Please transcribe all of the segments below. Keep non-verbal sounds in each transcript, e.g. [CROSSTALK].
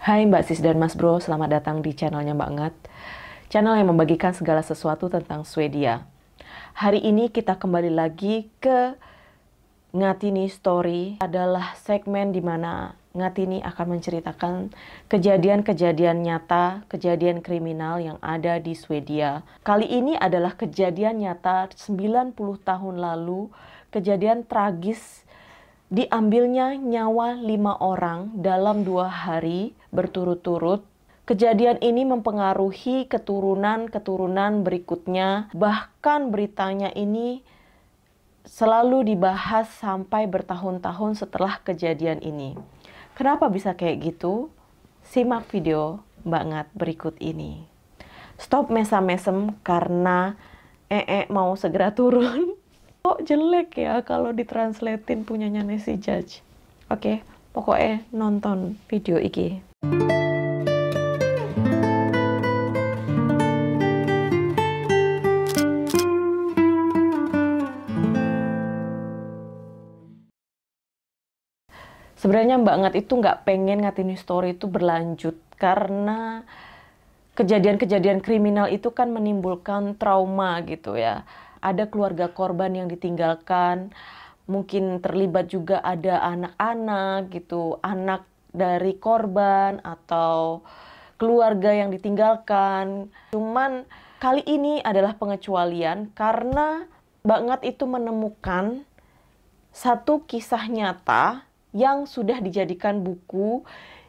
Hai Mbak Sis dan Mas Bro, selamat datang di channelnya Mbak Ngat. Channel yang membagikan segala sesuatu tentang Swedia. Hari ini kita kembali lagi ke Ngatini Story adalah segmen di mana Ngatini akan menceritakan kejadian-kejadian nyata, kejadian kriminal yang ada di Swedia. Kali ini adalah kejadian nyata 90 tahun lalu, kejadian tragis diambilnya nyawa lima orang dalam dua hari berturut-turut. Kejadian ini mempengaruhi keturunan-keturunan berikutnya, bahkan beritanya ini selalu dibahas sampai bertahun-tahun setelah kejadian ini. Kenapa bisa kayak gitu? Simak video Mbak Ngat berikut ini. Stop mesam-mesem karena ee mau segera turun. Kok jelek ya kalau ditranslatein punyanya Nancy Judge. Oke, pokoknya nonton video iki. Sebenarnya Mbak Ngat itu nggak pengen ngatini story itu berlanjut karena kejadian-kejadian kriminal itu kan menimbulkan trauma gitu ya. Ada keluarga korban yang ditinggalkan, mungkin terlibat juga ada anak-anak gitu, anak dari korban atau keluarga yang ditinggalkan. Cuman kali ini adalah pengecualian karena Mbak Ngat itu menemukan satu kisah nyata yang sudah dijadikan buku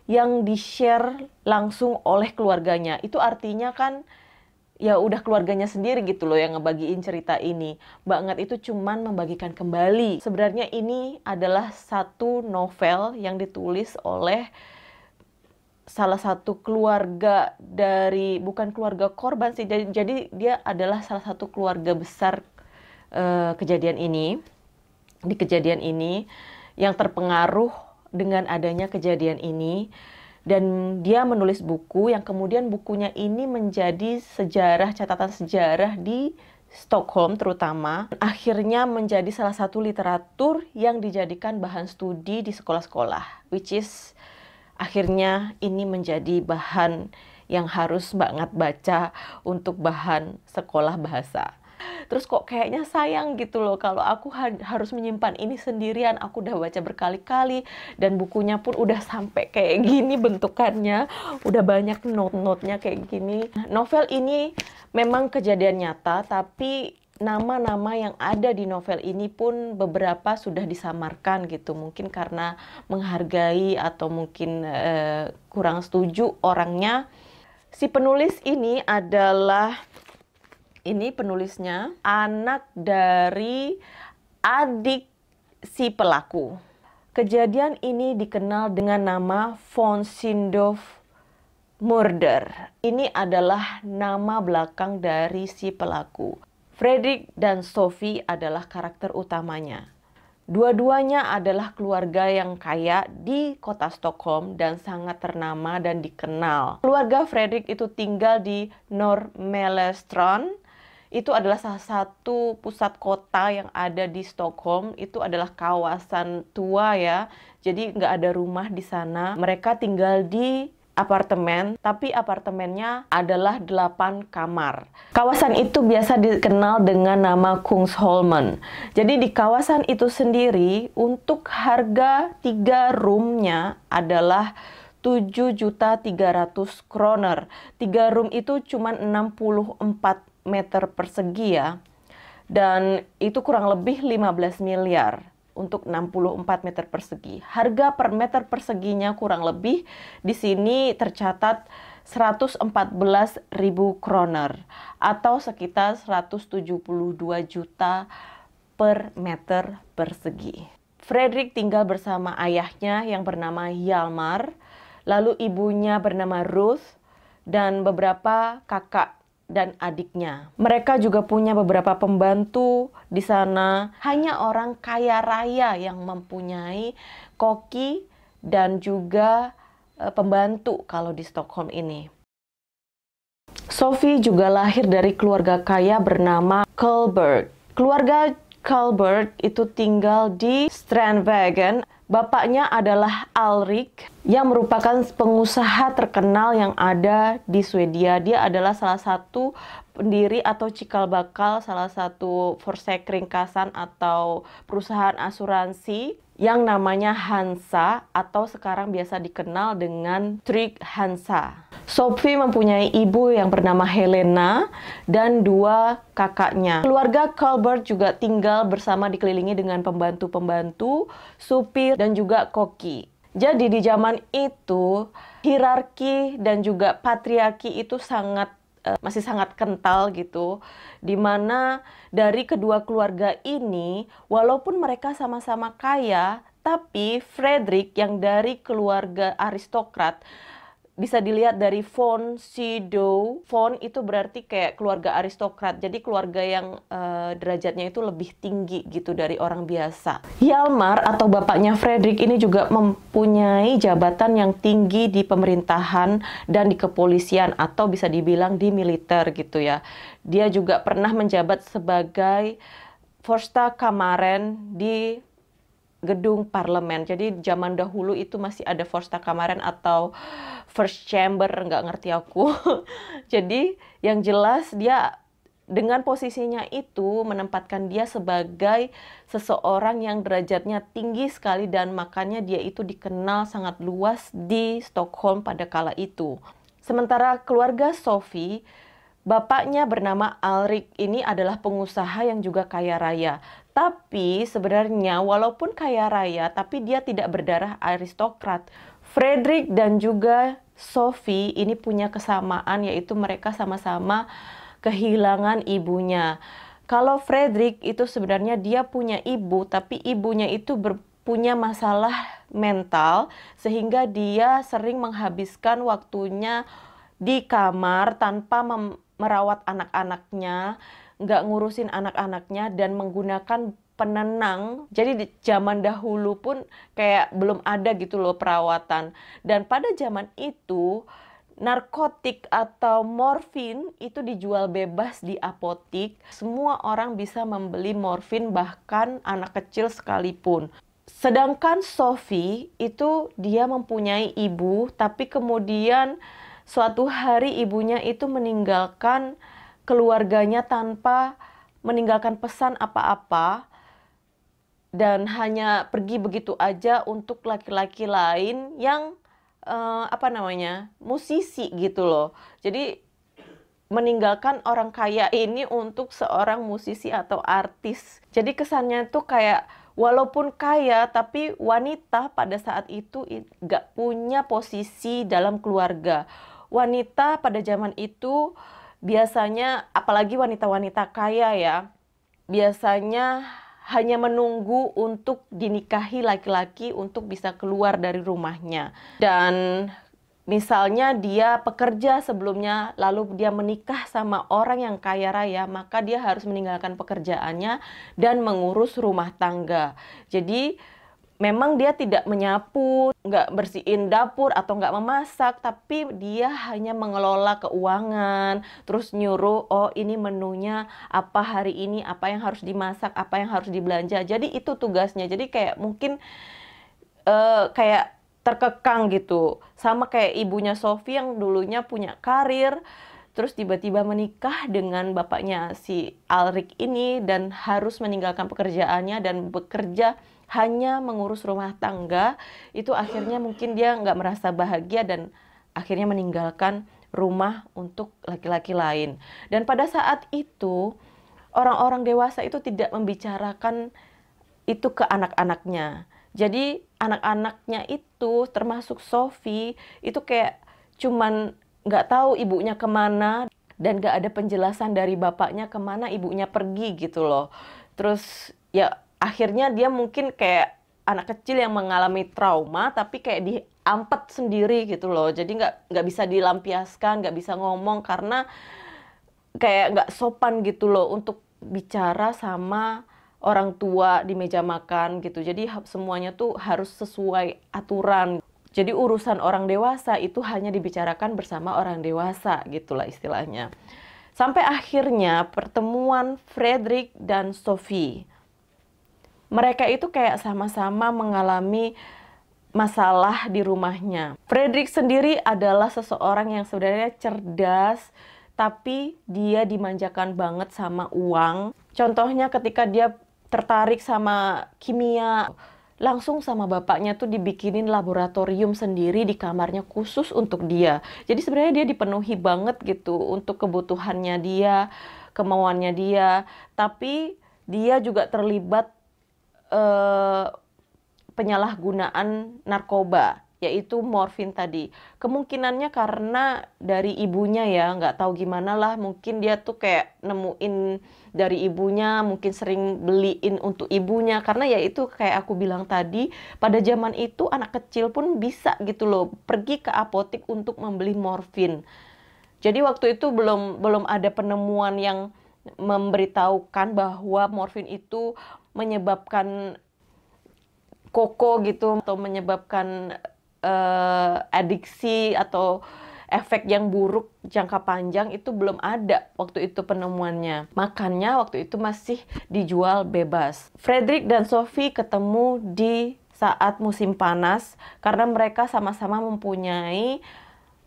yang di-share langsung oleh keluarganya. Itu artinya kan ya udah keluarganya sendiri gitu loh yang ngebagiin cerita ini. Mbak Ngat itu cuman membagikan kembali. Sebenarnya ini adalah satu novel yang ditulis oleh salah satu keluarga dari bukan keluarga korban sih. Jadi, jadi dia adalah salah satu keluarga besar uh, kejadian ini. Di kejadian ini yang terpengaruh dengan adanya kejadian ini dan dia menulis buku yang kemudian bukunya ini menjadi sejarah catatan sejarah di Stockholm terutama. Akhirnya menjadi salah satu literatur yang dijadikan bahan studi di sekolah-sekolah which is akhirnya ini menjadi bahan yang harus banget baca untuk bahan sekolah bahasa terus kok kayaknya sayang gitu loh kalau aku ha harus menyimpan ini sendirian. Aku udah baca berkali-kali dan bukunya pun udah sampai kayak gini bentukannya. Udah banyak note-notenya kayak gini. Novel ini memang kejadian nyata tapi nama-nama yang ada di novel ini pun beberapa sudah disamarkan gitu. Mungkin karena menghargai atau mungkin uh, kurang setuju orangnya. Si penulis ini adalah ini penulisnya anak dari adik si pelaku. Kejadian ini dikenal dengan nama von Sindov murder. Ini adalah nama belakang dari si pelaku. Frederick dan Sophie adalah karakter utamanya. Dua-duanya adalah keluarga yang kaya di kota Stockholm dan sangat ternama dan dikenal. Keluarga Frederick itu tinggal di Norrmälarstrand itu adalah salah satu pusat kota yang ada di Stockholm. Itu adalah kawasan tua ya, jadi nggak ada rumah di sana. Mereka tinggal di apartemen, tapi apartemennya adalah 8 kamar. Kawasan itu biasa dikenal dengan nama Kungsholmen. Jadi di kawasan itu sendiri untuk harga tiga roomnya adalah 7 juta 300 kroner. Tiga room itu cuma 64 meter persegi ya. Dan itu kurang lebih 15 miliar untuk 64 meter persegi. Harga per meter perseginya kurang lebih di sini tercatat 114 ribu kroner atau sekitar 172 juta per meter persegi. Frederick tinggal bersama ayahnya yang bernama Yalmar, lalu ibunya bernama Ruth, dan beberapa kakak dan adiknya. Mereka juga punya beberapa pembantu di sana. Hanya orang kaya raya yang mempunyai koki dan juga e, pembantu kalau di Stockholm ini. Sophie juga lahir dari keluarga kaya bernama Kohlberg. Keluarga Colbert itu tinggal di Strandwagen. Bapaknya adalah Alrik yang merupakan pengusaha terkenal yang ada di Swedia. Dia adalah salah satu pendiri atau cikal bakal salah satu forsek ringkasan atau perusahaan asuransi yang namanya Hansa atau sekarang biasa dikenal dengan Trig Hansa. Sophie mempunyai ibu yang bernama Helena dan dua kakaknya. Keluarga Colbert juga tinggal bersama dikelilingi dengan pembantu-pembantu, supir, dan juga koki. Jadi di zaman itu, hierarki dan juga patriarki itu sangat uh, masih sangat kental gitu di mana dari kedua keluarga ini walaupun mereka sama-sama kaya tapi Frederick yang dari keluarga aristokrat bisa dilihat dari font Sido. Font itu berarti kayak keluarga aristokrat. Jadi keluarga yang uh, derajatnya itu lebih tinggi gitu dari orang biasa. Hjalmar atau bapaknya Frederick ini juga mempunyai jabatan yang tinggi di pemerintahan dan di kepolisian atau bisa dibilang di militer gitu ya. Dia juga pernah menjabat sebagai Forsta Kamaren di gedung parlemen. Jadi zaman dahulu itu masih ada Forsta Kamaren atau first chamber nggak ngerti aku [LAUGHS] jadi yang jelas dia dengan posisinya itu menempatkan dia sebagai seseorang yang derajatnya tinggi sekali dan makanya dia itu dikenal sangat luas di Stockholm pada kala itu. Sementara keluarga Sophie, bapaknya bernama Alrik ini adalah pengusaha yang juga kaya raya. Tapi sebenarnya walaupun kaya raya, tapi dia tidak berdarah aristokrat. Frederick dan juga Sophie ini punya kesamaan yaitu mereka sama-sama kehilangan ibunya. Kalau Frederick itu sebenarnya dia punya ibu tapi ibunya itu punya masalah mental sehingga dia sering menghabiskan waktunya di kamar tanpa merawat anak-anaknya, nggak ngurusin anak-anaknya dan menggunakan penenang. Jadi di zaman dahulu pun kayak belum ada gitu loh perawatan. Dan pada zaman itu narkotik atau morfin itu dijual bebas di apotik. Semua orang bisa membeli morfin bahkan anak kecil sekalipun. Sedangkan Sophie itu dia mempunyai ibu tapi kemudian suatu hari ibunya itu meninggalkan keluarganya tanpa meninggalkan pesan apa-apa dan hanya pergi begitu aja untuk laki-laki lain yang uh, apa namanya musisi gitu loh. Jadi meninggalkan orang kaya ini untuk seorang musisi atau artis. Jadi kesannya tuh kayak walaupun kaya tapi wanita pada saat itu nggak punya posisi dalam keluarga. Wanita pada zaman itu biasanya apalagi wanita-wanita kaya ya biasanya hanya menunggu untuk dinikahi laki-laki untuk bisa keluar dari rumahnya. Dan misalnya dia pekerja sebelumnya lalu dia menikah sama orang yang kaya raya, maka dia harus meninggalkan pekerjaannya dan mengurus rumah tangga. Jadi memang dia tidak menyapu, nggak bersihin dapur atau nggak memasak, tapi dia hanya mengelola keuangan, terus nyuruh, oh ini menunya apa hari ini, apa yang harus dimasak, apa yang harus dibelanja. Jadi itu tugasnya. Jadi kayak mungkin uh, kayak terkekang gitu, sama kayak ibunya Sofi yang dulunya punya karir, terus tiba-tiba menikah dengan bapaknya si Alrik ini dan harus meninggalkan pekerjaannya dan bekerja hanya mengurus rumah tangga itu akhirnya mungkin dia nggak merasa bahagia dan akhirnya meninggalkan rumah untuk laki-laki lain. Dan pada saat itu orang-orang dewasa itu tidak membicarakan itu ke anak-anaknya. Jadi anak-anaknya itu termasuk Sophie itu kayak cuman nggak tahu ibunya ke mana dan nggak ada penjelasan dari bapaknya ke mana ibunya pergi gitu loh. Terus ya akhirnya dia mungkin kayak anak kecil yang mengalami trauma tapi kayak diampet sendiri gitu loh. Jadi nggak nggak bisa dilampiaskan nggak bisa ngomong karena kayak nggak sopan gitu loh untuk bicara sama orang tua di meja makan gitu. Jadi semuanya tuh harus sesuai aturan. Jadi urusan orang dewasa itu hanya dibicarakan bersama orang dewasa gitulah istilahnya. Sampai akhirnya pertemuan Frederick dan Sophie mereka itu kayak sama-sama mengalami masalah di rumahnya. Frederick sendiri adalah seseorang yang sebenarnya cerdas, tapi dia dimanjakan banget sama uang. Contohnya ketika dia tertarik sama kimia, langsung sama bapaknya tuh dibikinin laboratorium sendiri di kamarnya khusus untuk dia. Jadi sebenarnya dia dipenuhi banget gitu untuk kebutuhannya dia, kemauannya dia, tapi dia juga terlibat uh, penyalahgunaan narkoba yaitu morfin tadi. Kemungkinannya karena dari ibunya ya, nggak tahu gimana lah, mungkin dia tuh kayak nemuin dari ibunya, mungkin sering beliin untuk ibunya, karena ya itu kayak aku bilang tadi, pada zaman itu anak kecil pun bisa gitu loh, pergi ke apotik untuk membeli morfin. Jadi waktu itu belum belum ada penemuan yang memberitahukan bahwa morfin itu menyebabkan koko gitu atau menyebabkan uh, adiksi atau efek yang buruk jangka panjang itu belum ada waktu itu penemuannya. Makanya waktu itu masih dijual bebas. Frederick dan Sophie ketemu di saat musim panas karena mereka sama-sama mempunyai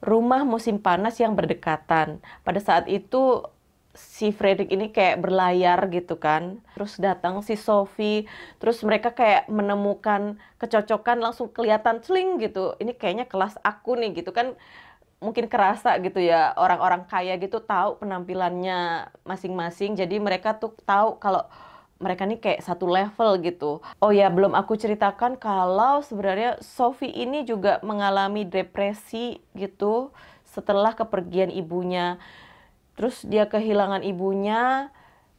rumah musim panas yang berdekatan. Pada saat itu si Frederick ini kayak berlayar gitu kan. Terus datang si Sophie, terus mereka kayak menemukan kecocokan langsung kelihatan sling gitu. Ini kayaknya kelas aku nih gitu kan. Mungkin kerasa gitu ya orang-orang kaya gitu tahu penampilannya masing-masing. Jadi mereka tuh tahu kalau mereka nih kayak satu level gitu. Oh ya, belum aku ceritakan kalau sebenarnya Sophie ini juga mengalami depresi gitu setelah kepergian ibunya terus dia kehilangan ibunya,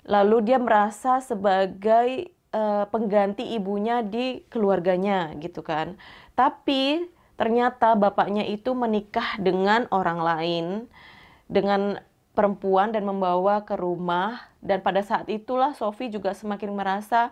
lalu dia merasa sebagai uh, pengganti ibunya di keluarganya gitu kan. Tapi ternyata bapaknya itu menikah dengan orang lain, dengan perempuan dan membawa ke rumah dan pada saat itulah Sophie juga semakin merasa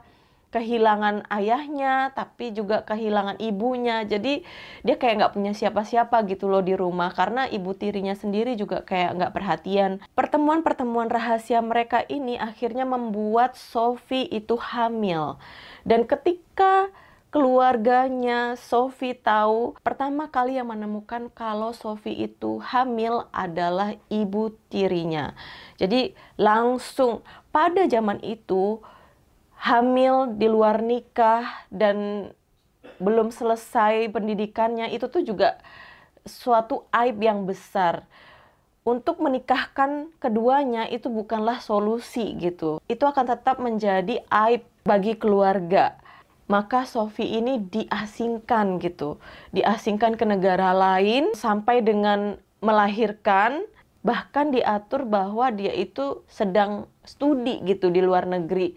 kehilangan ayahnya tapi juga kehilangan ibunya. Jadi dia kayak nggak punya siapa-siapa gitu loh di rumah. Karena ibu tirinya sendiri juga kayak nggak perhatian. Pertemuan-pertemuan rahasia mereka ini akhirnya membuat Sophie itu hamil. Dan ketika keluarganya Sophie tahu pertama kali yang menemukan kalau Sophie itu hamil adalah ibu tirinya. Jadi langsung pada zaman itu hamil di luar nikah dan belum selesai pendidikannya itu tuh juga suatu aib yang besar. Untuk menikahkan keduanya itu bukanlah solusi gitu. Itu akan tetap menjadi aib bagi keluarga. Maka Sofi ini diasingkan gitu. Diasingkan ke negara lain sampai dengan melahirkan bahkan diatur bahwa dia itu sedang studi gitu di luar negeri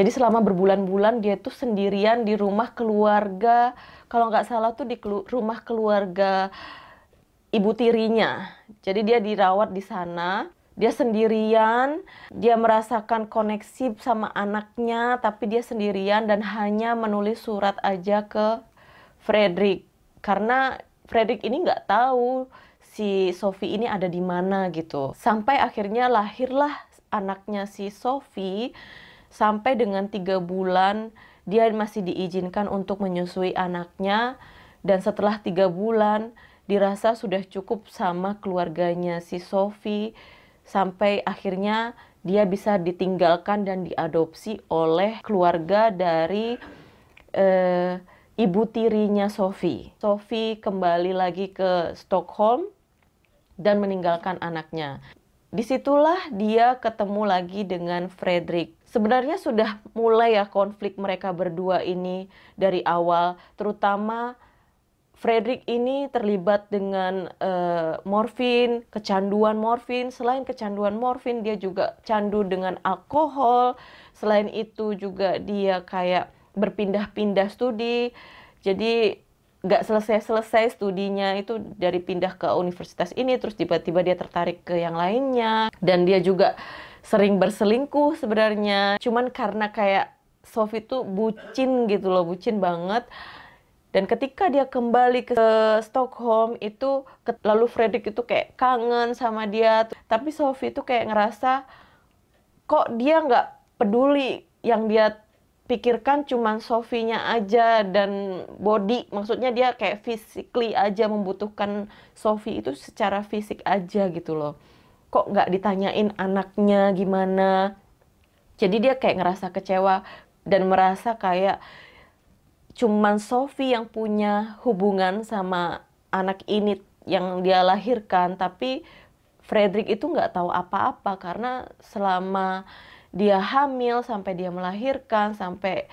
jadi selama berbulan-bulan dia tuh sendirian di rumah keluarga, kalau nggak salah tuh di kelu rumah keluarga ibu tirinya. Jadi dia dirawat di sana, dia sendirian, dia merasakan koneksi sama anaknya, tapi dia sendirian dan hanya menulis surat aja ke Frederick. Karena Frederick ini nggak tahu si Sophie ini ada di mana gitu. Sampai akhirnya lahirlah anaknya si Sophie sampai dengan tiga bulan dia masih diizinkan untuk menyusui anaknya dan setelah tiga bulan dirasa sudah cukup sama keluarganya si Sophie sampai akhirnya dia bisa ditinggalkan dan diadopsi oleh keluarga dari eh, ibu tirinya Sophie. Sophie kembali lagi ke Stockholm dan meninggalkan anaknya. Di situlah dia ketemu lagi dengan Frederick. Sebenarnya sudah mulai ya konflik mereka berdua ini dari awal, terutama Frederick ini terlibat dengan uh, morfin, kecanduan morfin. Selain kecanduan morfin, dia juga candu dengan alkohol. Selain itu juga dia kayak berpindah-pindah studi. Jadi nggak selesai-selesai studinya itu dari pindah ke universitas ini terus tiba-tiba dia tertarik ke yang lainnya dan dia juga sering berselingkuh sebenarnya. Cuman karena kayak Sophie tuh bucin gitu loh bucin banget. Dan ketika dia kembali ke Stockholm itu lalu Fredrik itu kayak kangen sama dia. Tapi Sophie itu kayak ngerasa kok dia nggak peduli yang dia pikirkan cuman Sofinya aja dan body. Maksudnya dia kayak physically aja membutuhkan Sofi itu secara fisik aja gitu loh kok nggak ditanyain anaknya gimana? Jadi dia kayak ngerasa kecewa dan merasa kayak cuman Sofi yang punya hubungan sama anak ini yang dia lahirkan. Tapi Frederick itu nggak tahu apa-apa karena selama dia hamil sampai dia melahirkan sampai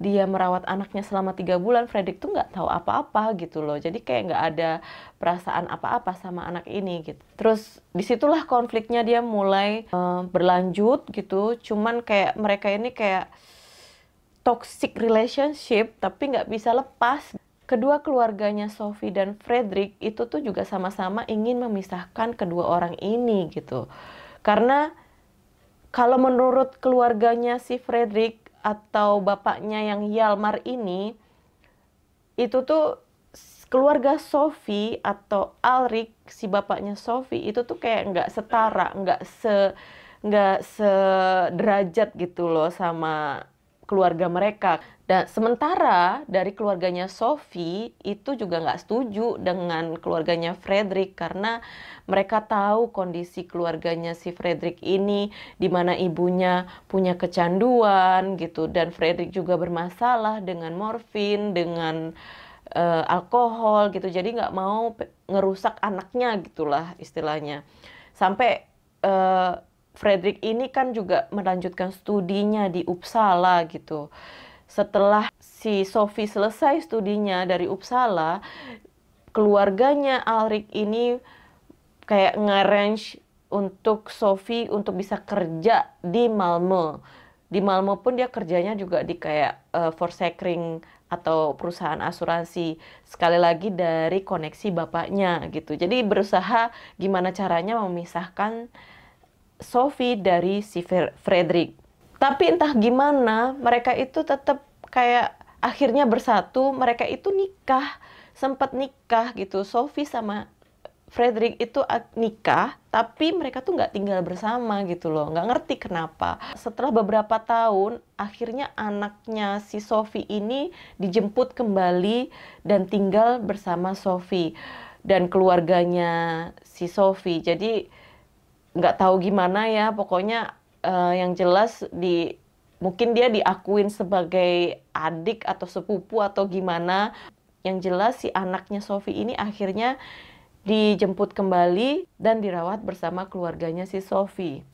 dia merawat anaknya selama tiga bulan, Fredrik tuh nggak tahu apa-apa gitu loh. Jadi kayak nggak ada perasaan apa-apa sama anak ini gitu. Terus di situlah konfliknya dia mulai uh, berlanjut gitu. Cuman kayak mereka ini kayak toxic relationship tapi nggak bisa lepas. Kedua keluarganya Sophie dan Frederick itu tuh juga sama-sama ingin memisahkan kedua orang ini gitu. Karena kalau menurut keluarganya si Frederick atau bapaknya yang Yalmar ini, itu tuh keluarga Sophie atau Alrik si bapaknya Sophie itu tuh kayak nggak setara, nggak se nggak sederajat gitu loh sama keluarga mereka. Dan sementara dari keluarganya Sophie itu juga nggak setuju dengan keluarganya Frederick karena mereka tahu kondisi keluarganya si Frederick ini di mana ibunya punya kecanduan gitu. Dan Frederick juga bermasalah dengan morfin dengan uh, alkohol gitu. Jadi nggak mau ngerusak anaknya gitulah istilahnya. Sampai uh, Frederick ini kan juga melanjutkan studinya di Uppsala gitu setelah si Sophie selesai studinya dari Uppsala, keluarganya Alrik ini kayak ngarrange untuk Sophie untuk bisa kerja di Malmö. Di Malmö pun dia kerjanya juga di kayak uh, Forsikring atau perusahaan asuransi sekali lagi dari koneksi bapaknya gitu. Jadi berusaha gimana caranya memisahkan Sophie dari si Frederick tapi entah gimana mereka itu tetap kayak akhirnya bersatu mereka itu nikah sempat nikah gitu Sophie sama Frederick itu nikah, tapi mereka tuh nggak tinggal bersama gitu loh, nggak ngerti kenapa. Setelah beberapa tahun, akhirnya anaknya si Sophie ini dijemput kembali dan tinggal bersama Sophie dan keluarganya si Sophie. Jadi nggak tahu gimana ya, pokoknya uh, yang jelas di mungkin dia diakuin sebagai adik atau sepupu atau gimana yang jelas si anaknya Sofi ini akhirnya dijemput kembali dan dirawat bersama keluarganya si Sofi.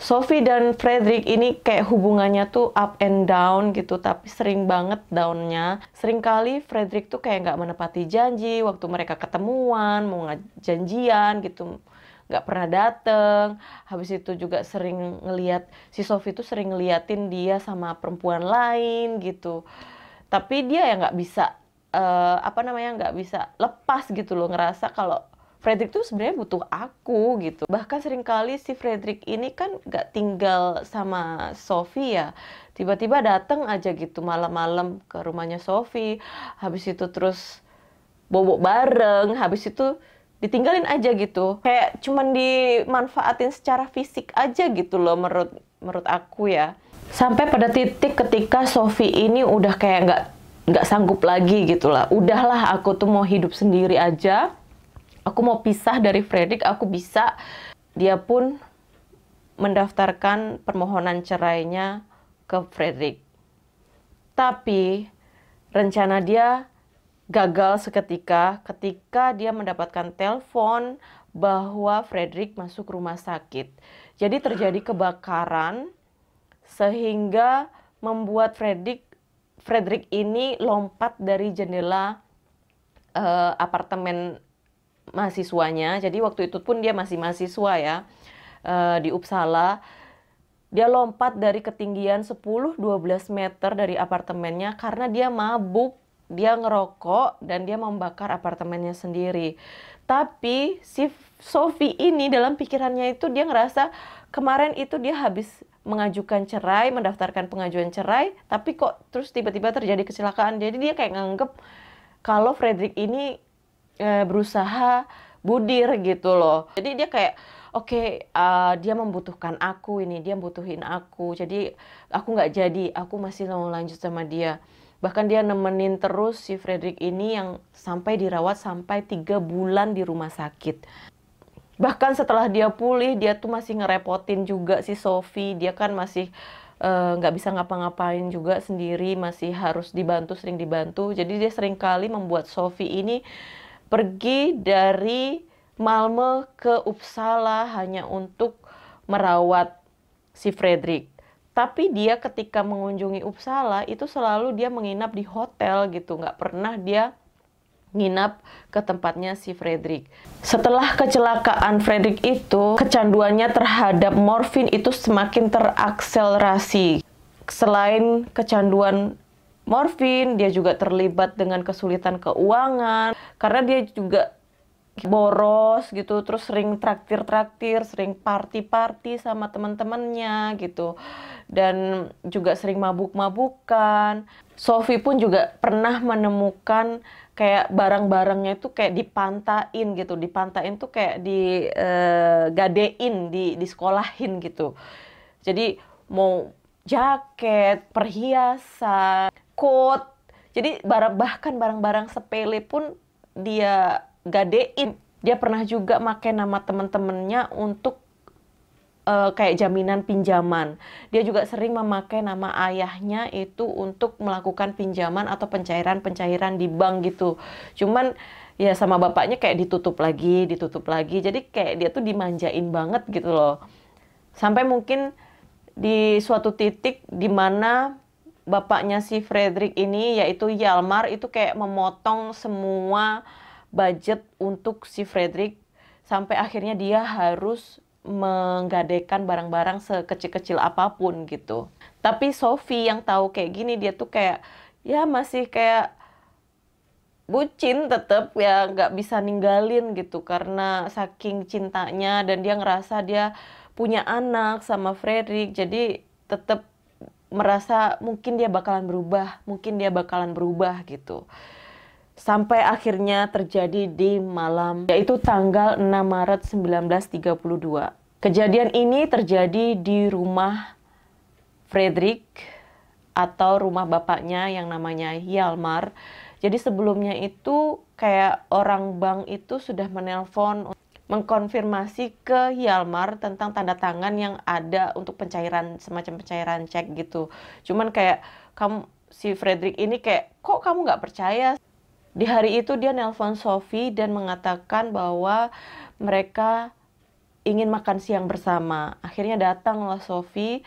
Sophie dan Frederick ini kayak hubungannya tuh up and down gitu, tapi sering banget downnya. Sering kali Frederick tuh kayak nggak menepati janji waktu mereka ketemuan, mau janjian gitu nggak pernah dateng. Habis itu juga sering ngeliat si Sofi itu sering ngeliatin dia sama perempuan lain gitu. Tapi dia ya nggak bisa uh, apa namanya nggak bisa lepas gitu loh ngerasa kalau Frederick tuh sebenarnya butuh aku gitu. Bahkan sering kali si Frederick ini kan nggak tinggal sama Sofi ya. Tiba-tiba dateng aja gitu malam-malam ke rumahnya Sofi habis itu terus bobok bareng. Habis itu ditinggalin aja gitu. Kayak cuman dimanfaatin secara fisik aja gitu loh menurut menurut aku ya. Sampai pada titik ketika Sofi ini udah kayak nggak nggak sanggup lagi gitu lah. Udahlah aku tuh mau hidup sendiri aja. Aku mau pisah dari Fredrik aku bisa. Dia pun mendaftarkan permohonan cerainya ke Fredrik. Tapi rencana dia gagal seketika ketika dia mendapatkan telepon bahwa Frederick masuk rumah sakit. Jadi terjadi [GASPS] kebakaran sehingga membuat Frederick Frederick ini lompat dari jendela uh, apartemen mahasiswanya. Jadi waktu itu pun dia masih mahasiswa ya uh, di Uppsala. Dia lompat dari ketinggian 10-12 meter dari apartemennya karena dia mabuk dia ngerokok dan dia membakar apartemennya sendiri. Tapi si Sofi ini dalam pikirannya itu dia ngerasa kemarin itu dia habis mengajukan cerai, mendaftarkan pengajuan cerai, tapi kok terus tiba-tiba terjadi kecelakaan. Jadi dia kayak nganggep kalau Frederick ini e, berusaha budir gitu loh. Jadi dia kayak oke okay, uh, dia membutuhkan aku ini dia butuhin aku jadi aku nggak jadi aku masih mau lanjut sama dia bahkan dia nemenin terus si Frederick ini yang sampai dirawat sampai tiga bulan di rumah sakit. Bahkan setelah dia pulih dia tuh masih ngerepotin juga si Sophie. Dia kan masih eh, nggak uh, bisa ngapa-ngapain juga sendiri masih harus dibantu sering dibantu. Jadi dia sering kali membuat Sophie ini pergi dari Malmö ke Uppsala hanya untuk merawat si Frederick tapi dia ketika mengunjungi Uppsala itu selalu dia menginap di hotel gitu nggak pernah dia nginap ke tempatnya si Frederick. Setelah kecelakaan Frederick itu, kecanduannya terhadap morfin itu semakin terakselerasi. Selain kecanduan morfin, dia juga terlibat dengan kesulitan keuangan karena dia juga boros gitu terus sering traktir-traktir sering party-party sama teman-temannya gitu. Dan juga sering mabuk-mabukan. Sophie pun juga pernah menemukan kayak barang-barangnya itu kayak dipantain gitu. Dipantain tuh kayak di uh, gadein di di sekolahin gitu. Jadi mau jaket perhiasan coat. Jadi barang bahkan barang-barang sepele pun dia gadein dia pernah juga make nama teman-temannya untuk uh, kayak jaminan pinjaman. Dia juga sering memakai nama ayahnya itu untuk melakukan pinjaman atau pencairan-pencairan di bank gitu. Cuman ya sama bapaknya kayak ditutup lagi, ditutup lagi. Jadi kayak dia tuh dimanjain banget gitu loh. Sampai mungkin di suatu titik di mana bapaknya si Frederick ini yaitu Yalmar itu kayak memotong semua budget untuk si Frederick sampai akhirnya dia harus menggadaikan barang-barang sekecil-kecil apa pun gitu. Tapi Sophie yang tahu kayak gini dia tuh kayak ya masih kayak bucin tetap ya nggak bisa ninggalin gitu karena saking cintanya dan dia ngerasa dia punya anak sama Frederick jadi tetap merasa mungkin dia bakalan berubah mungkin dia bakalan berubah gitu sampai akhirnya terjadi di malam yaitu tanggal 6 Maret 1932. Kejadian ini terjadi di rumah Frederick atau rumah bapaknya yang namanya Hjalmar. Jadi sebelumnya itu kayak orang bank itu sudah menelpon mengkonfirmasi ke Hjalmar tentang tanda tangan yang ada untuk pencairan semacam pencairan cek gitu. Cuman kayak kamu si Frederick ini kayak kok kamu nggak percaya di hari itu dia nelpon Sophie dan mengatakan bahwa mereka ingin makan siang bersama. Akhirnya datanglah Sophie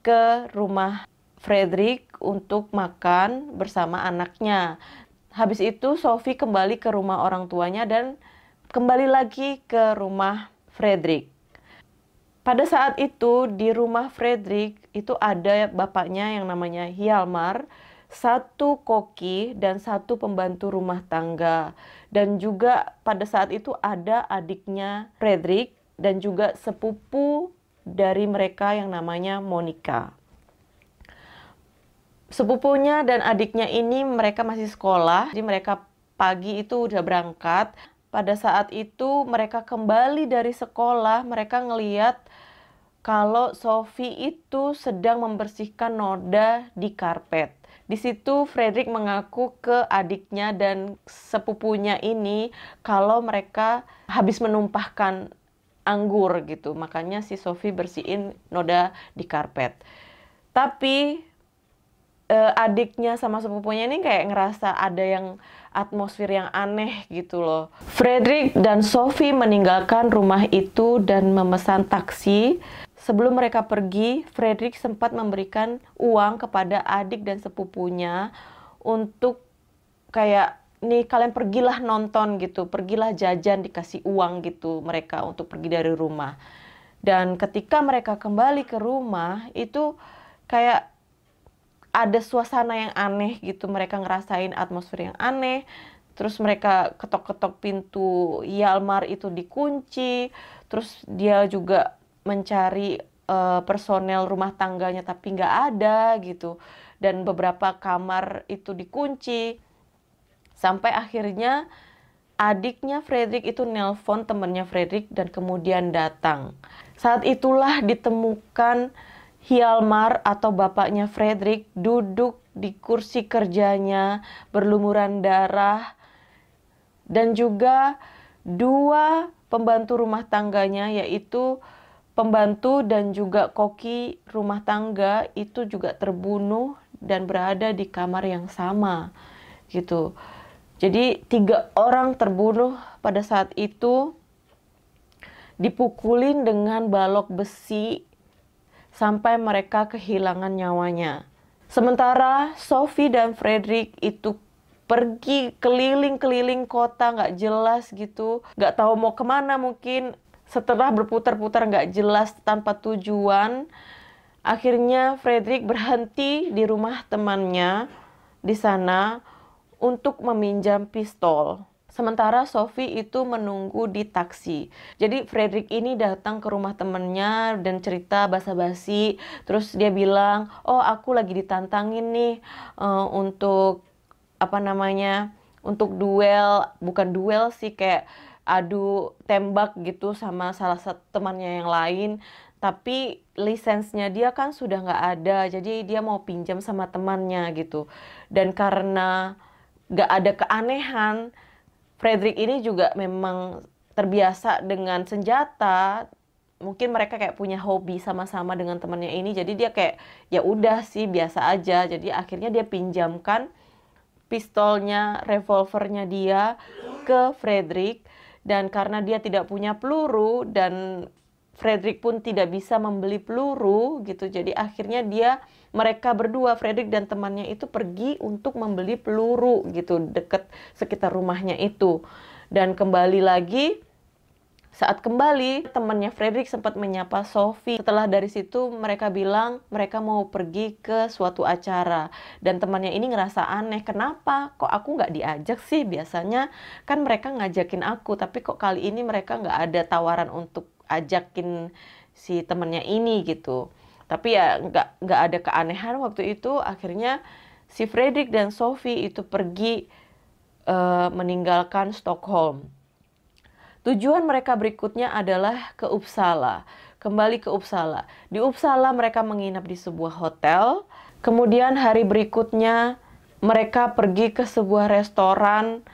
ke rumah Frederick untuk makan bersama anaknya. Habis itu Sophie kembali ke rumah orang tuanya dan kembali lagi ke rumah Frederick. Pada saat itu di rumah Frederick itu ada bapaknya yang namanya Hjalmar satu koki dan satu pembantu rumah tangga. Dan juga pada saat itu ada adiknya Frederick dan juga sepupu dari mereka yang namanya Monica. Sepupunya dan adiknya ini mereka masih sekolah, jadi mereka pagi itu udah berangkat. Pada saat itu mereka kembali dari sekolah, mereka ngeliat kalau Sophie itu sedang membersihkan noda di karpet. Di situ Frederick mengaku ke adiknya dan sepupunya ini kalau mereka habis menumpahkan anggur gitu. Makanya si Sophie bersihin noda di karpet. Tapi eh, adiknya sama sepupunya ini kayak ngerasa ada yang atmosfer yang aneh gitu loh. Frederick dan Sophie meninggalkan rumah itu dan memesan taksi Sebelum mereka pergi, Frederick sempat memberikan uang kepada adik dan sepupunya untuk kayak nih kalian pergilah nonton gitu, pergilah jajan dikasih uang gitu mereka untuk pergi dari rumah. Dan ketika mereka kembali ke rumah itu kayak ada suasana yang aneh gitu, mereka ngerasain atmosfer yang aneh. Terus mereka ketok-ketok pintu Yalmar itu dikunci, terus dia juga mencari uh, personel rumah tangganya tapi nggak ada gitu dan beberapa kamar itu dikunci sampai akhirnya adiknya Frederick itu nelpon temannya Frederick dan kemudian datang. Saat itulah ditemukan Hialmar atau bapaknya Frederick duduk di kursi kerjanya berlumuran darah dan juga dua pembantu rumah tangganya yaitu pembantu dan juga koki rumah tangga itu juga terbunuh dan berada di kamar yang sama gitu. Jadi tiga orang terbunuh pada saat itu dipukulin dengan balok besi sampai mereka kehilangan nyawanya. Sementara Sophie dan Frederick itu pergi keliling-keliling kota nggak jelas gitu, nggak tahu mau ke mana mungkin setelah berputar-putar nggak jelas tanpa tujuan. Akhirnya Frederick berhenti di rumah temannya di sana untuk meminjam pistol. Sementara Sophie itu menunggu di taksi. Jadi Frederick ini datang ke rumah temennya dan cerita basa-basi. Terus dia bilang, oh aku lagi ditantangin nih uh, untuk apa namanya, untuk duel, bukan duel sih kayak adu tembak gitu sama salah satu temannya yang lain. Tapi lisensnya dia kan sudah nggak ada, jadi dia mau pinjam sama temannya gitu. Dan karena gak ada keanehan. Frederick ini juga memang terbiasa dengan senjata. Mungkin mereka kayak punya hobi sama-sama dengan temannya ini. Jadi dia kayak ya udah sih biasa aja. Jadi akhirnya dia pinjamkan pistolnya, revolvernya dia ke Frederick dan karena dia tidak punya peluru dan Frederick pun tidak bisa membeli peluru gitu. Jadi akhirnya dia mereka berdua Frederick dan temannya itu pergi untuk membeli peluru gitu dekat sekitar rumahnya itu. Dan kembali lagi saat kembali, temannya Frederick sempat menyapa Sophie. Setelah dari situ, mereka bilang mereka mau pergi ke suatu acara. Dan temannya ini ngerasa aneh, kenapa? Kok aku nggak diajak sih? Biasanya kan mereka ngajakin aku, tapi kok kali ini mereka nggak ada tawaran untuk ajakin si temennya ini gitu tapi ya nggak nggak ada keanehan waktu itu akhirnya si Fredrik dan Sophie itu pergi uh, meninggalkan Stockholm tujuan mereka berikutnya adalah ke Uppsala kembali ke Uppsala di Uppsala mereka menginap di sebuah hotel kemudian hari berikutnya mereka pergi ke sebuah restoran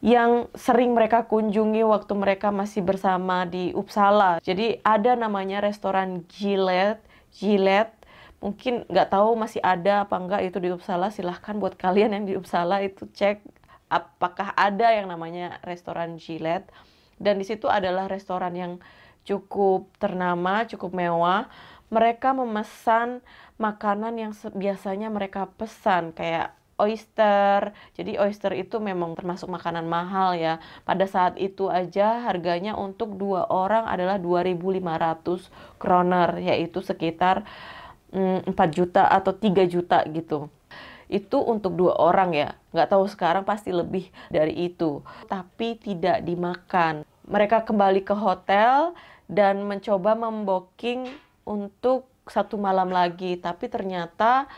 yang sering mereka kunjungi waktu mereka masih bersama di Uppsala. Jadi ada namanya restoran Gillette, Gillette. Mungkin nggak tahu masih ada apa enggak itu di Uppsala. Silahkan buat kalian yang di Uppsala itu cek apakah ada yang namanya restoran Gillette. Dan di situ adalah restoran yang cukup ternama, cukup mewah. Mereka memesan makanan yang biasanya mereka pesan kayak oyster. Jadi oyster itu memang termasuk makanan mahal ya. Pada saat itu aja harganya untuk dua orang adalah 2.500 kroner yaitu sekitar mm, 4 juta atau 3 juta gitu. Itu untuk dua orang ya. Nggak tahu sekarang pasti lebih dari itu. Tapi tidak dimakan. Mereka kembali ke hotel dan mencoba memboking untuk satu malam lagi. Tapi ternyata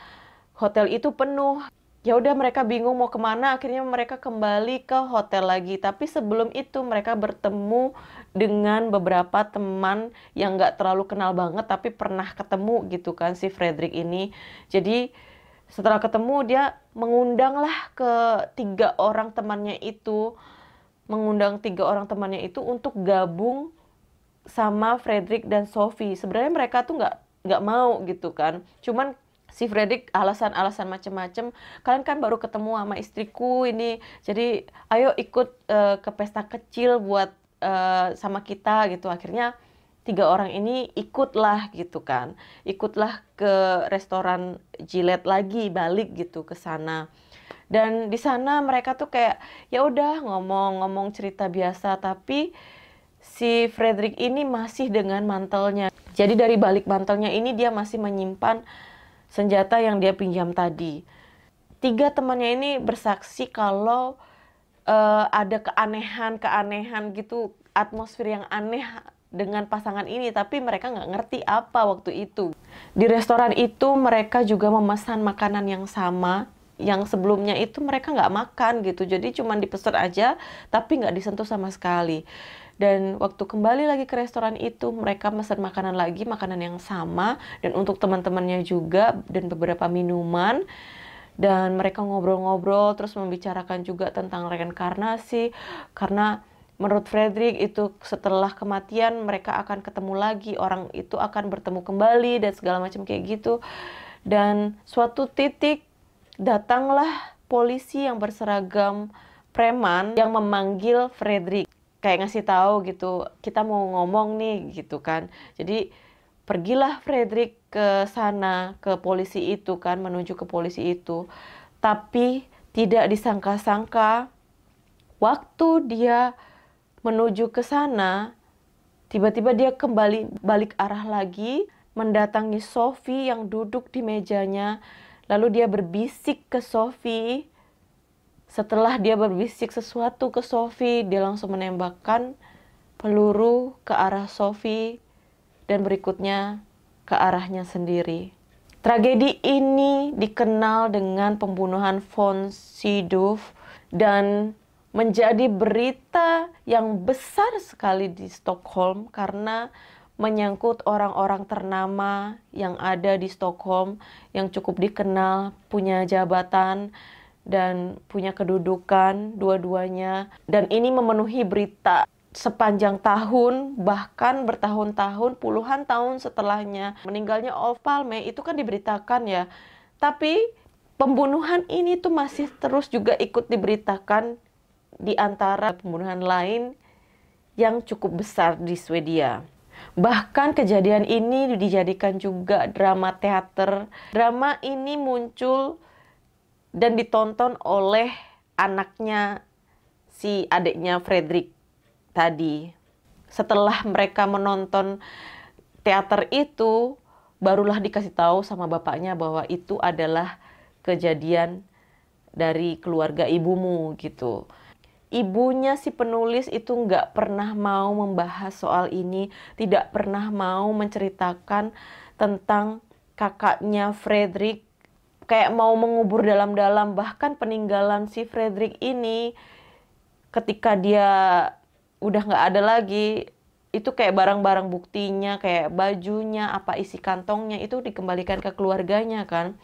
hotel itu penuh. Ya udah mereka bingung mau ke mana. Akhirnya mereka kembali ke hotel lagi. Tapi sebelum itu mereka bertemu dengan beberapa teman yang nggak terlalu kenal banget tapi pernah ketemu gitu kan si Frederick ini. Jadi setelah ketemu dia mengundang lah ke tiga orang temannya itu mengundang tiga orang temannya itu untuk gabung sama Frederick dan Sophie. Sebenarnya mereka tuh nggak nggak mau gitu kan. Cuman si Fredrik alasan-alasan macem-macem kalian kan baru ketemu sama istriku ini jadi ayo ikut uh, ke pesta kecil buat uh, sama kita gitu. Akhirnya tiga orang ini ikutlah gitu kan. Ikutlah ke restoran Jilet lagi balik gitu ke sana. Dan di sana mereka tuh kayak ya udah ngomong-ngomong cerita biasa tapi si Frederick ini masih dengan mantelnya. Jadi dari balik mantelnya ini dia masih menyimpan senjata yang dia pinjam tadi. Tiga temannya ini bersaksi kalau uh, ada keanehan-keanehan gitu, atmosfer yang aneh dengan pasangan ini, tapi mereka nggak ngerti apa waktu itu. Di restoran itu mereka juga memesan makanan yang sama, yang sebelumnya itu mereka nggak makan gitu. Jadi cuma dipesan aja tapi nggak disentuh sama sekali. Dan waktu kembali lagi ke restoran itu mereka pesan makanan lagi makanan yang sama dan untuk teman-temannya juga dan beberapa minuman. Dan mereka ngobrol-ngobrol terus membicarakan juga tentang reinkarnasi karena menurut Frederick itu setelah kematian mereka akan ketemu lagi orang itu akan bertemu kembali dan segala macam kayak gitu. Dan suatu titik datanglah polisi yang berseragam preman yang memanggil Frederick. Kayak ngasih tahu gitu kita mau ngomong nih gitu kan. Jadi pergilah Frederick ke sana ke polisi itu kan menuju ke polisi itu. Tapi tidak disangka-sangka waktu dia menuju ke sana tiba-tiba dia kembali balik arah lagi mendatangi Sophie yang duduk di mejanya lalu dia berbisik ke Sophie setelah dia berbisik sesuatu ke Sophie, dia langsung menembakkan peluru ke arah Sophie dan berikutnya ke arahnya sendiri. Tragedi ini dikenal dengan pembunuhan von Sydow dan menjadi berita yang besar sekali di Stockholm karena menyangkut orang-orang ternama yang ada di Stockholm yang cukup dikenal, punya jabatan, dan punya kedudukan dua-duanya. Dan ini memenuhi berita sepanjang tahun bahkan bertahun-tahun puluhan tahun setelahnya. Meninggalnya Olaf Palme itu kan diberitakan ya. Tapi pembunuhan ini tuh masih terus juga ikut diberitakan di antara pembunuhan lain yang cukup besar di Swedia. Bahkan kejadian ini dijadikan juga drama teater. Drama ini muncul dan ditonton oleh anaknya si adiknya Frederick tadi. Setelah mereka menonton teater itu, barulah dikasih tahu sama bapaknya bahwa itu adalah kejadian dari keluarga ibumu gitu. Ibunya si penulis itu nggak pernah mau membahas soal ini, tidak pernah mau menceritakan tentang kakaknya Frederick kayak mau mengubur dalam-dalam. Bahkan peninggalan si Frederick ini ketika dia udah nggak ada lagi itu kayak barang-barang buktinya kayak bajunya apa isi kantongnya itu dikembalikan ke keluarganya kan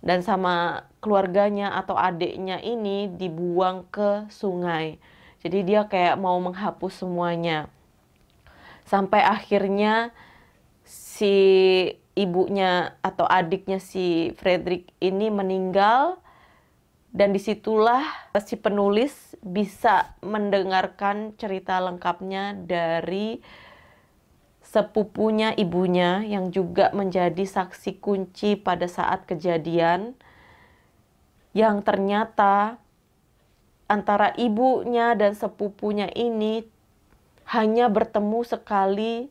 dan sama keluarganya atau adiknya ini dibuang ke sungai. Jadi dia kayak mau menghapus semuanya. Sampai akhirnya si ibunya atau adiknya si Frederick ini meninggal. Dan di situlah si penulis bisa mendengarkan cerita lengkapnya dari sepupunya ibunya yang juga menjadi saksi kunci pada saat kejadian yang ternyata antara ibunya dan sepupunya ini hanya bertemu sekali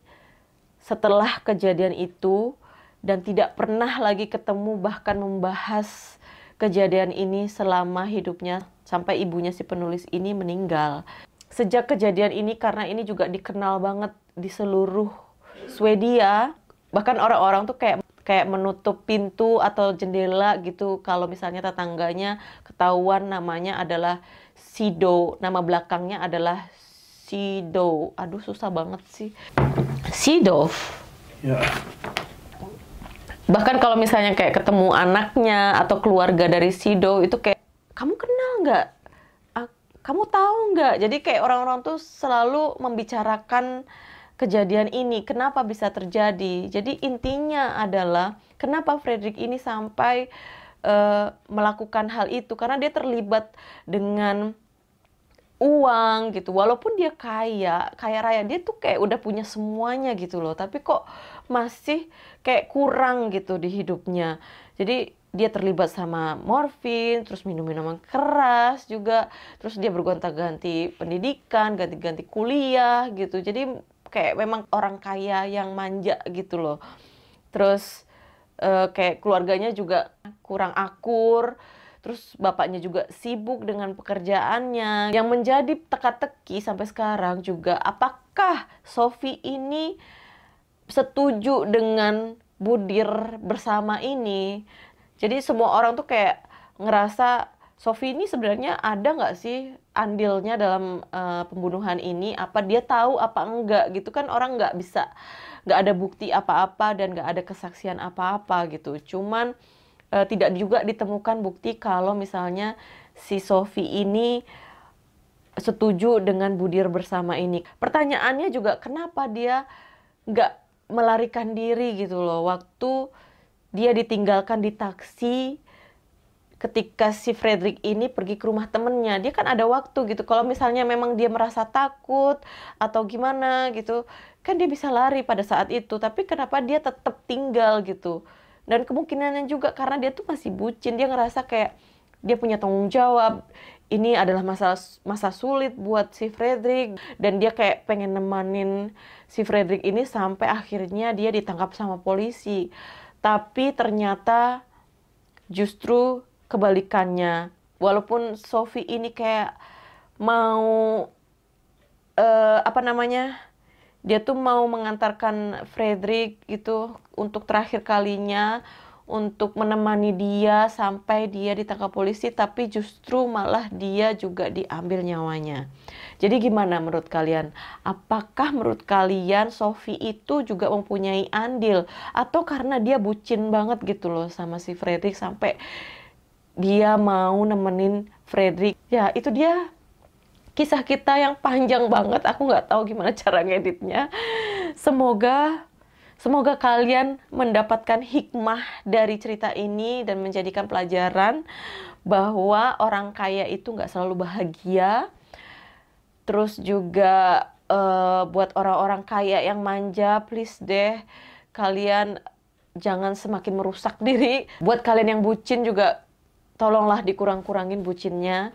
setelah kejadian itu dan tidak pernah lagi ketemu bahkan membahas kejadian ini selama hidupnya sampai ibunya si penulis ini meninggal. Sejak kejadian ini karena ini juga dikenal banget di seluruh Swedia, bahkan orang-orang tuh kayak kayak menutup pintu atau jendela gitu kalau misalnya tetangganya ketahuan namanya adalah Sido, nama belakangnya adalah Sido. Aduh susah banget sih. Sidov. Ya bahkan kalau misalnya kayak ketemu anaknya atau keluarga dari Sido itu kayak kamu kenal nggak kamu tahu nggak jadi kayak orang-orang tuh selalu membicarakan kejadian ini kenapa bisa terjadi? Jadi intinya adalah kenapa Frederick ini sampai uh, melakukan hal itu? Karena dia terlibat dengan uang gitu. Walaupun dia kaya kaya raya dia tuh kayak udah punya semuanya gitu loh. Tapi kok masih kayak kurang gitu di hidupnya. Jadi dia terlibat sama morfin terus minum minuman keras juga. Terus dia bergonta-ganti pendidikan ganti-ganti kuliah gitu. Jadi kayak memang orang kaya yang manja gitu loh. Terus uh, kayak keluarganya juga kurang akur. Terus bapaknya juga sibuk dengan pekerjaannya. Yang menjadi teka-teki sampai sekarang juga apakah Sophie ini setuju dengan budir bersama ini? Jadi semua orang tuh kayak ngerasa Sofi ini sebenarnya ada nggak sih andilnya dalam uh, pembunuhan ini? Apa dia tahu apa enggak gitu kan orang nggak bisa nggak ada bukti apa-apa dan nggak ada kesaksian apa-apa gitu. Cuman uh, tidak juga ditemukan bukti kalau misalnya si Sofi ini setuju dengan budir bersama ini. Pertanyaannya juga kenapa dia nggak melarikan diri gitu loh waktu dia ditinggalkan di taksi ketika si Frederick ini pergi ke rumah temennya dia kan ada waktu gitu. Kalau misalnya memang dia merasa takut atau gimana gitu kan dia bisa lari pada saat itu. Tapi kenapa dia tetap tinggal gitu? Dan kemungkinannya juga karena dia tuh masih bucin. Dia ngerasa kayak dia punya tanggung jawab. Ini adalah masa masa sulit buat si Frederick. Dan dia kayak pengen nemanin si Frederick ini sampai akhirnya dia ditangkap sama polisi. Tapi ternyata justru kebalikannya walaupun Sophie ini kayak mau uh, apa namanya dia tuh mau mengantarkan Frederick gitu untuk terakhir kalinya untuk menemani dia sampai dia ditangkap polisi tapi justru malah dia juga diambil nyawanya. Jadi gimana menurut kalian? Apakah menurut kalian Sophie itu juga mempunyai andil atau karena dia bucin banget gitu loh sama si Frederick sampai dia mau nemenin Frederick. Ya, itu dia kisah kita yang panjang banget. Aku nggak tahu gimana cara ngeditnya. Semoga semoga kalian mendapatkan hikmah dari cerita ini dan menjadikan pelajaran bahwa orang kaya itu nggak selalu bahagia. Terus juga uh, buat orang-orang kaya yang manja, please deh kalian jangan semakin merusak diri. Buat kalian yang bucin juga tolonglah dikurang-kurangin bucinnya.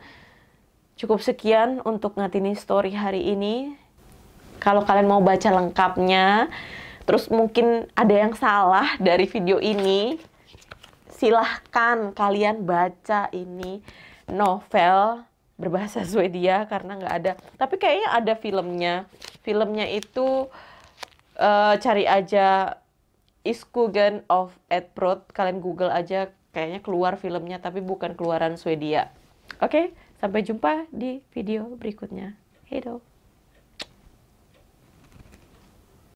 Cukup sekian untuk ngatini story hari ini. Kalau kalian mau baca lengkapnya, terus mungkin ada yang salah dari video ini, silahkan kalian baca ini novel berbahasa Swedia karena nggak ada. Tapi kayaknya ada filmnya. Filmnya itu uh, cari aja Iskugen of Edprod. Kalian Google aja kayaknya keluar filmnya tapi bukan keluaran Swedia. Oke, sampai jumpa di video berikutnya. Hedo.